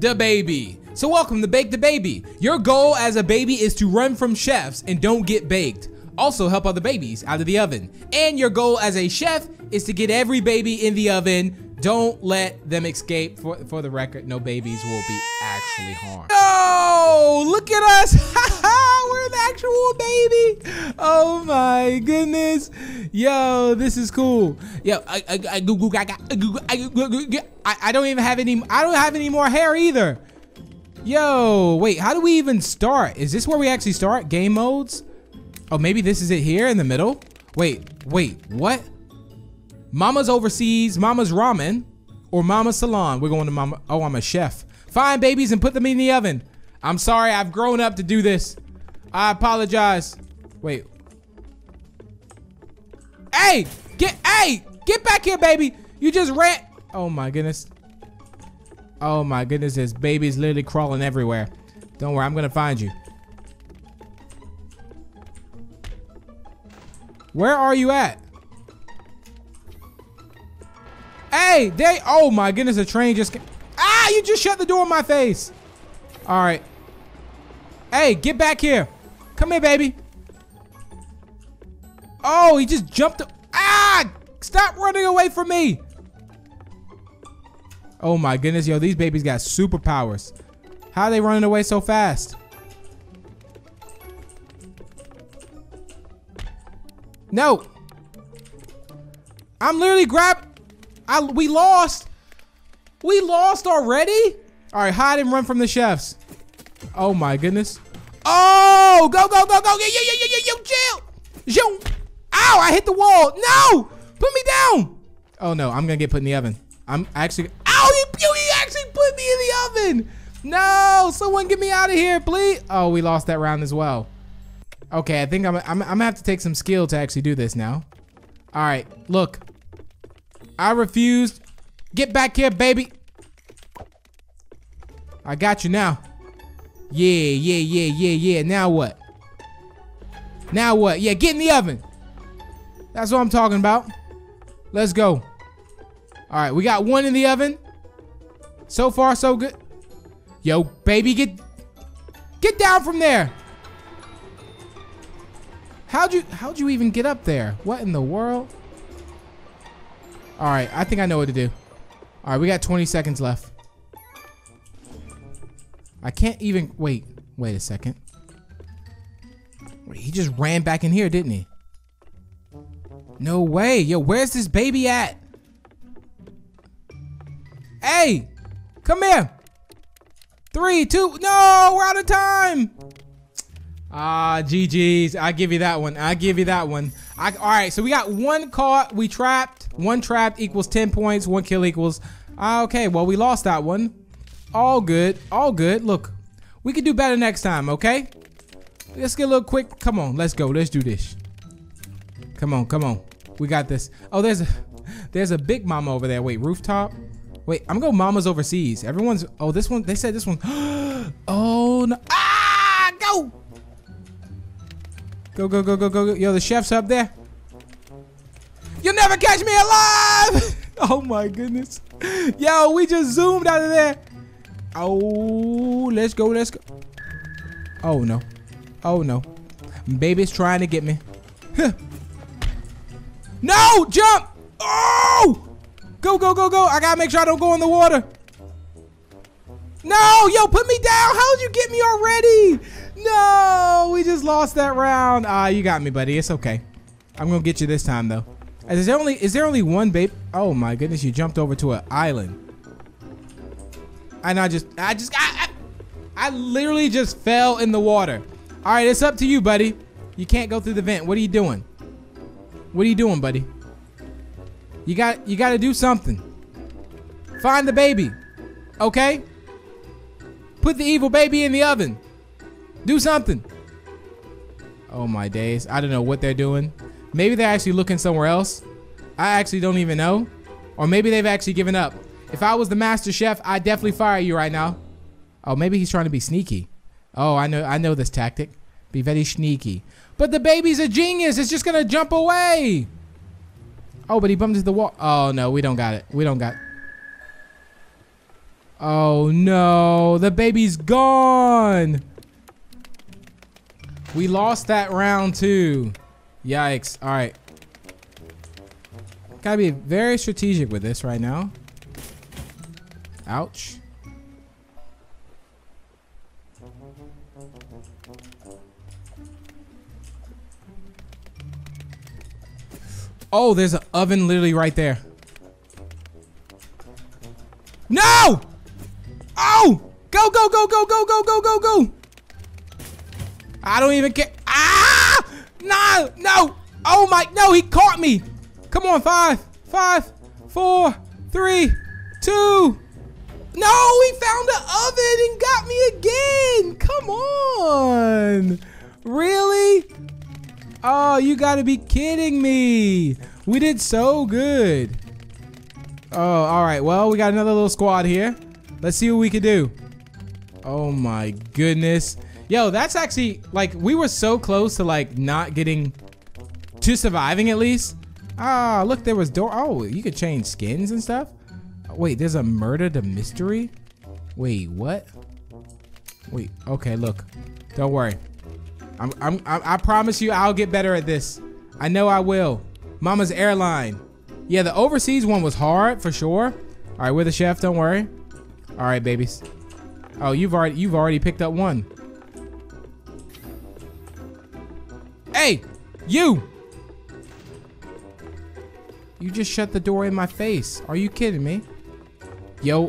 the baby. So welcome to Bake the Baby. Your goal as a baby is to run from chefs and don't get baked. Also help other babies out of the oven. And your goal as a chef is to get every baby in the oven. Don't let them escape. For, for the record, no babies will be actually harmed. No! Look at us! Baby! Oh my goodness. Yo, this is cool. Yo, I, I, I, I, I don't even have any, I don't have any more hair either. Yo, wait, how do we even start? Is this where we actually start? Game modes? Oh, maybe this is it here in the middle? Wait, wait, what? Mama's overseas, Mama's ramen, or Mama's salon. We're going to Mama. Oh, I'm a chef. Find babies and put them in the oven. I'm sorry, I've grown up to do this. I apologize. Wait. Hey, get, hey, get back here, baby. You just ran. Oh my goodness. Oh my goodness, there's babies literally crawling everywhere. Don't worry, I'm gonna find you. Where are you at? Hey, they, oh my goodness, a train just, ah, you just shut the door in my face. All right. Hey, get back here. Come here, baby. Oh, he just jumped, ah, stop running away from me. Oh my goodness, yo, these babies got superpowers. How are they running away so fast? No. I'm literally grab. I we lost. We lost already? All right, hide and run from the chefs. Oh my goodness. Oh, go, go, go, go. Yo, yo, yo, yo, yo, chill. Yo. Ow, I hit the wall. No, put me down. Oh no, I'm gonna get put in the oven. I'm actually, ow, he, he actually put me in the oven. No, someone get me out of here, please. Oh, we lost that round as well. Okay, I think I'm, I'm, I'm gonna have to take some skill to actually do this now. All right, look. I refused. Get back here, baby. I got you now. Yeah, yeah, yeah, yeah, yeah. Now what? Now what? Yeah, get in the oven. That's what I'm talking about. Let's go. All right, we got one in the oven. So far, so good. Yo, baby, get get down from there. How'd you how'd you even get up there? What in the world? All right, I think I know what to do. All right, we got 20 seconds left. I can't even wait. Wait a second. He just ran back in here, didn't he? No way. Yo, where's this baby at? Hey, come here. Three, two, no, we're out of time. Ah, GG's. I give you that one. I give you that one. I, all right, so we got one caught. We trapped. One trapped equals 10 points. One kill equals. Uh, okay, well, we lost that one. All good. All good. Look, we can do better next time, okay? Let's get a little quick. Come on, let's go. Let's do this. Come on, come on. We got this. Oh, there's a there's a big mama over there. Wait, rooftop? Wait, I'm going mamas overseas. Everyone's, oh, this one, they said this one. oh, no. Ah, go. Go, go, go, go, go, go. Yo, the chef's up there. You'll never catch me alive. oh my goodness. Yo, we just zoomed out of there. Oh, let's go, let's go. Oh no. Oh no. Baby's trying to get me. no, jump. Oh! Go, go, go, go. I gotta make sure I don't go in the water. No, yo, put me down. How'd you get me already? No, we just lost that round. Ah, uh, you got me, buddy. It's okay. I'm gonna get you this time, though. Is there only is there only one babe? Oh my goodness, you jumped over to an island. And I just I just I, I, I literally just fell in the water. All right, it's up to you, buddy. You can't go through the vent. What are you doing? What are you doing, buddy? You got you got to do something. Find the baby. Okay? Put the evil baby in the oven. Do something. Oh my days. I don't know what they're doing. Maybe they're actually looking somewhere else. I actually don't even know. Or maybe they've actually given up. If I was the master chef, I'd definitely fire you right now. Oh, maybe he's trying to be sneaky. Oh, I know I know this tactic. Be very sneaky. But the baby's a genius. It's just gonna jump away. Oh, but he bumped into the wall. Oh no, we don't got it. We don't got. Oh no, the baby's gone. We lost that round too. Yikes. All right. Gotta be very strategic with this right now. Ouch. Oh, there's an oven literally right there. No! Oh! Go, go, go, go, go, go, go, go, go! I don't even care. Ah! No, no! Oh my, no, he caught me! Come on, five, five, four, three, two. No, he found the oven and got me again. Come on. Really? Oh, you gotta be kidding me. We did so good. Oh, all right. Well, we got another little squad here. Let's see what we can do. Oh my goodness. Yo, that's actually, like, we were so close to, like, not getting, to surviving at least. Ah, look, there was door. Oh, you could change skins and stuff. Wait, there's a murder to mystery? Wait, what? Wait, okay, look. Don't worry. I'm, I'm, I promise you I'll get better at this. I know I will. Mama's Airline. Yeah, the overseas one was hard for sure. All right, we're the chef. Don't worry. All right, babies. Oh, you've already you've already picked up one. Hey, you! You just shut the door in my face. Are you kidding me? Yo.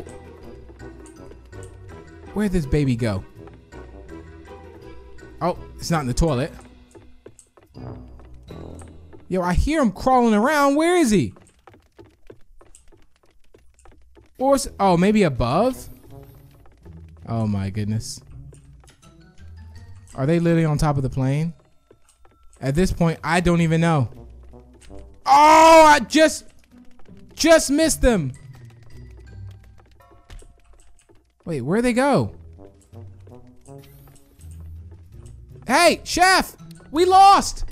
Where'd this baby go? Oh, it's not in the toilet. Yo, I hear him crawling around. Where is he? Or oh, maybe above? Oh my goodness. Are they literally on top of the plane? At this point, I don't even know. Oh, I just just missed them. Wait, where they go? Hey, chef! We lost!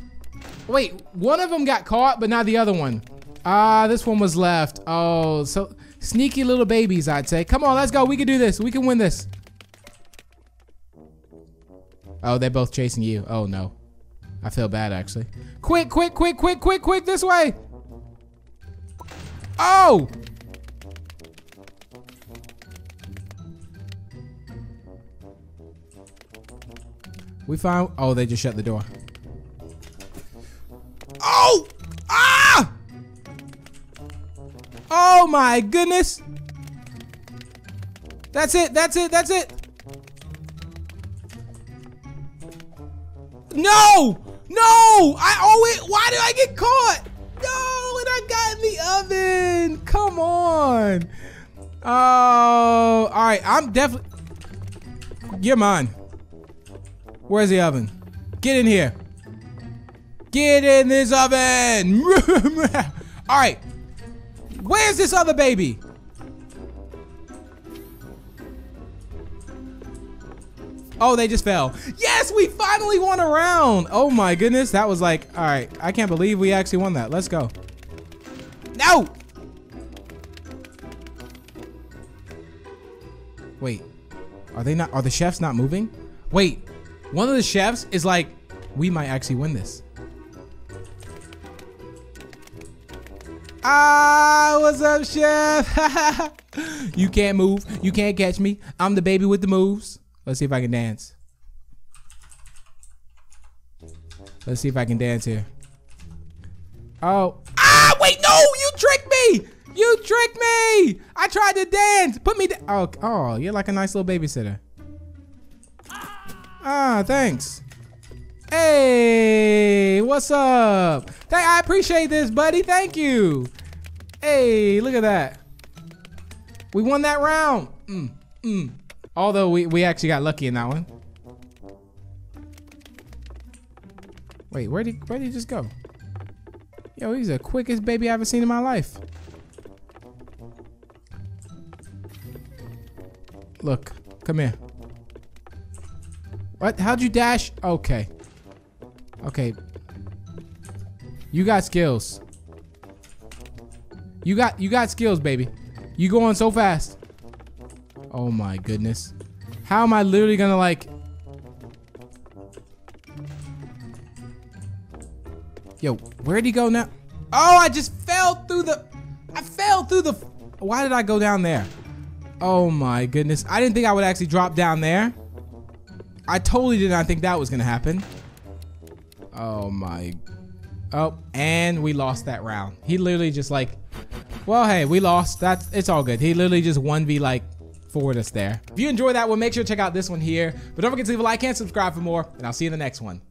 Wait, one of them got caught, but not the other one. Ah, this one was left. Oh, so sneaky little babies, I'd say. Come on, let's go. We can do this. We can win this. Oh, they're both chasing you. Oh, no. I feel bad, actually. Quick, quick, quick, quick, quick, quick, this way. Oh! We found, oh, they just shut the door. Oh! Ah! Oh my goodness. That's it, that's it, that's it. No! No! I it. Why did I get caught? No, and I got in the oven. Come on. Oh, all right. I'm definitely. You're mine. Where's the oven? Get in here. Get in this oven! All right. Where's this other baby? Oh, they just fell. Yes, we finally won a round. Oh my goodness. That was like, all right. I can't believe we actually won that. Let's go. No! Wait. Are they not, are the chefs not moving? Wait, one of the chefs is like, we might actually win this. Ah, what's up, chef? you can't move. You can't catch me. I'm the baby with the moves. Let's see if I can dance. Let's see if I can dance here. Oh. Ah, wait, no, you tricked me. You tricked me. I tried to dance. Put me down. Oh, oh, you're like a nice little babysitter. Ah, thanks. Hey, what's up? Hey, I appreciate this, buddy. Thank you. Hey, look at that. We won that round. Mm, mm. Although we, we actually got lucky in that one. Wait, where did where did he just go? Yo, he's the quickest baby I've ever seen in my life. Look, come here. What? How'd you dash? Okay. Okay. You got skills. You got you got skills, baby. You going so fast. Oh my goodness. How am I literally gonna like... Yo, where'd he go now? Oh, I just fell through the... I fell through the... Why did I go down there? Oh my goodness. I didn't think I would actually drop down there. I totally did not think that was gonna happen. Oh my... Oh, and we lost that round. He literally just like... Well, hey, we lost. That's It's all good. He literally just 1v like forward us there. If you enjoyed that one, make sure to check out this one here. But don't forget to leave a like and subscribe for more, and I'll see you in the next one.